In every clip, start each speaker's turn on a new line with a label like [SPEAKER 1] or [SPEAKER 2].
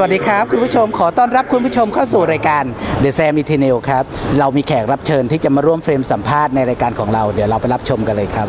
[SPEAKER 1] สวัสดีครับ คุณผู้ชมขอต้อนรับคุณผู้ชมเข้าสู่รายการ The Sam i t n e l ครับ เรามีแขกรับเชิญที่จะมาร่วมเฟรมสัมภาษณ์ในรายการของเรา เดี๋ยวเราไปรับชมกันเลยครับ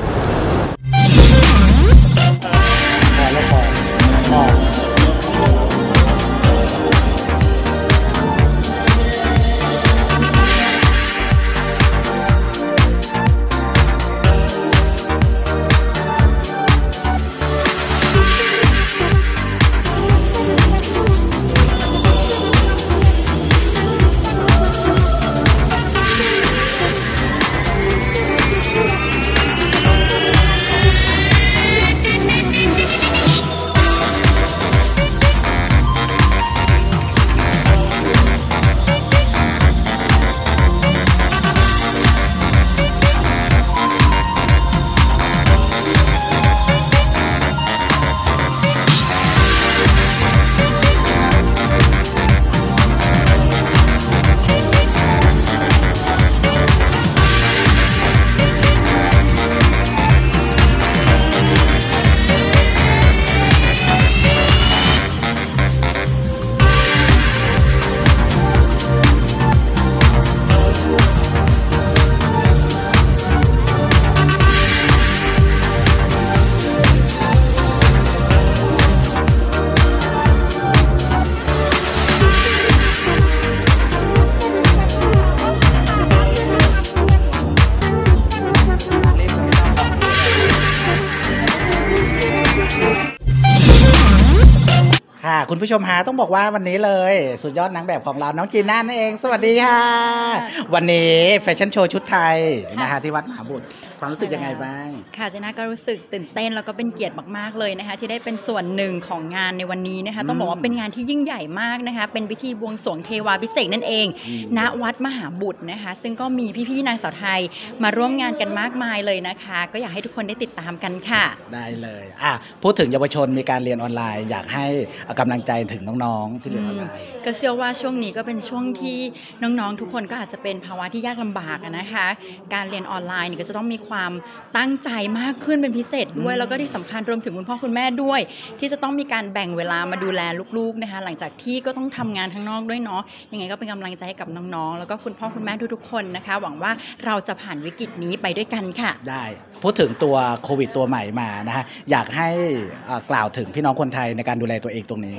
[SPEAKER 1] ค่ะคุณผู้ชมฮะต้องบอกว่าวันนี้เลย สุดยอดนางแบบของเราน้องจีน่านั่นเอง สวัสดีค่ะ วันนี้แฟชั่นโชว์ชุดไทย
[SPEAKER 2] ค่ะ
[SPEAKER 1] นะคะที่วัดมหาบุตรความรู้สึกยังไงบ้าง
[SPEAKER 2] ค่ะเจน่าก็รู้สึกตื่นเต้นแล้วก็เป็นเกียรติมากๆเลยนะคะ ที่ได้เป็นส่วนหนึ่งของงานในวันนี้นะคะ ต้องบอกว่าเป็นงานที่ยิ่งใหญ่มากนะคะ เป็นพิธีบวงสรวงเทวาพิเศษกนั่นเอง
[SPEAKER 1] อืม
[SPEAKER 2] ณวัดมหาบุตรนะคะ ซึ่งก็มีพี่ๆนางสาวไทยมาร่วมงานกันมากมายเลยนะคะ ก็อยากให้ทุกคนได้ติดตามกันค่ะ
[SPEAKER 1] ได้เลยอะพูดถึงเยาวชนมีการเรียนออนไลน์ อยากให้กำลังใจถึงน้องๆที่เรียนออนไลน์
[SPEAKER 2] ก็เชื่อว่าช่วงนี้ก็เป็นช่วงที่น้องๆ ทุกคนก็อาจจะเป็นภาวะที่ยากลำบากอะนะคะ การเรียนออนไลน์เนี่ยก็จะต้องมีความตั้งใจมากขึ้นเป็นพิเศษด้วย
[SPEAKER 1] อืม
[SPEAKER 2] แล้วก็ที่สำคัญรวมถึงคุณพ่อคุณแม่ด้วย ที่จะต้องมีการแบ่งเวลามาดูแลลูกๆนะคะ หลังจากที่ก็ต้องทำงานข้างนอกด้วยเนาะยังไงก็เป็นกำลังใจให้กับน้องๆ แล้วก็คุณพ่อคุณแม่ทุกๆคนนะคะ หวังว่าเราจะผ่านวิกฤตนี้ไปด้วยกันค่ะ
[SPEAKER 1] ได้พูดถึงตัวโควิดตัวใหม่มานะฮะอยากให้อ่ากล่าวถึงพี่น้องคนไทยในการดูแลตัวเองตรงนี้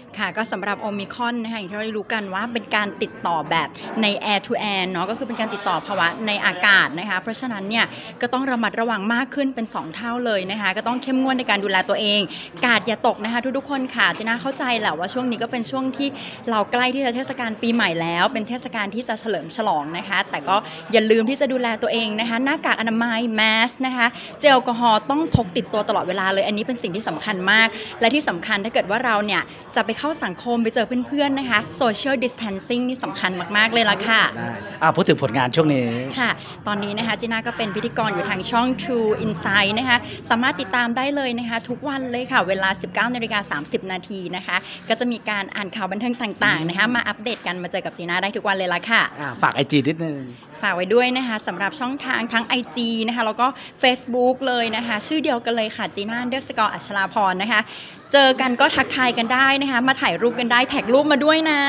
[SPEAKER 2] ค่ะก็สำหรับโอมิคอนนะคะอย่างที่เราได้รู้กันว่าเป็นการติดต่อแบบใน air to air เนาะก็คือเป็นการติดต่อภาวะในอากาศนะคะ เพราะฉะนั้นเนี่ยก็ต้องระมัดระวังมากขึ้นเป็น 2 เท่าเลยนะคะ ก็ต้องเข้มงวดในการดูแลตัวเอง กาดอย่าตกนะคะ ทุกๆคนค่ะจีน่าเข้าใจแหละว่าช่วงนี้ก็เป็นช่วงที่เราใกล้ที่จะเทศกาลปีใหม่แล้ว เป็นเทศกาลที่จะเฉลิมฉลองนะคะ แต่ก็อย่าลืมที่จะดูแลตัวเองนะคะ หน้ากากอนามัยแมสนะคะเจลแอลกอฮอล์ต้องพกติดตัวตลอดเวลาเลย อันนี้เป็นสิ่งที่สำคัญมาก และที่สำคัญถ้าเกิดว่าเราเนี่ยจะไปเข้าสังคมไปเจอเพื่อนๆนะคะ social distancing นี่สำคัญมากๆเลยละค่ะ
[SPEAKER 1] ได้อ่าพูดถึงผลงานช่วงนี้
[SPEAKER 2] ค่ะ ตอนนี้นะคะจีน่าก็เป็นพิธีกรอยู่ทางช่อง True Insight นะคะ สามารถติดตามได้เลยนะคะ ทุกวันเลยค่ะ เวลา 19นาฬิกา30 นาทีนะคะ ก็จะมีการอ่านข่าวบันเทิงต่างๆนะคะ มาอัปเดตกันมาเจอกับจีน่าได้ทุกวันเลยละค่ะ
[SPEAKER 1] อ่าฝาก IG นิดนึง
[SPEAKER 2] ฝากไว้ด้วยนะคะสำหรับช่องทางทั้ง IG นะคะ แล้วก็ Facebook เลยนะคะ ชื่อเดียวกันเลยค่ะจีน่า underscore อัจฉราภรณ์นะคะ เจอกันก็ทักทายกันได้นะคะ มาถ่ายรูปกันได้ tag รูปมาด้วยนะ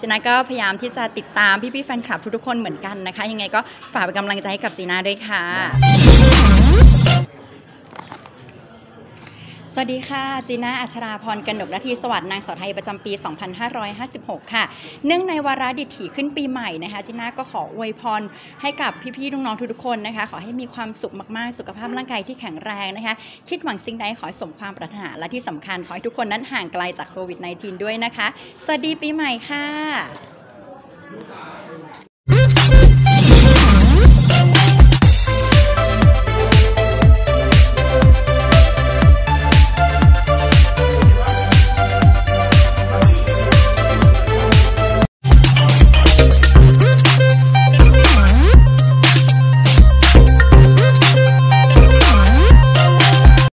[SPEAKER 2] จีน่าก็พยายามที่จะติดตามพี่ๆแฟนคลับทุกๆคนเหมือนกันนะคะ ยังไงก็ฝากเป็นกำลังใจให้กับจีน่าด้วยค่ะ สวัสดีค่ะ จีน่าอัชราพรกนกนาทีสวัสดิ์นางสาวไทยประจำปี 2556 ค่ะ เนื่องในวาระดิถีขึ้นปีใหม่นะคะจีน่าก็ขออวยพรให้กับพี่ๆน้องๆทุกๆคนนะคะ ขอให้มีความสุขมากๆ สุขภาพร่างกายที่แข็งแรงนะคะ คิดหวังสิ่งใดขอให้สมความปรารถนาและที่สำคัญขอให้ทุกคนนั้นห่างไกลจากโควิด -19 ด้วยนะคะ สวัสดีปีใหม่ค่ะ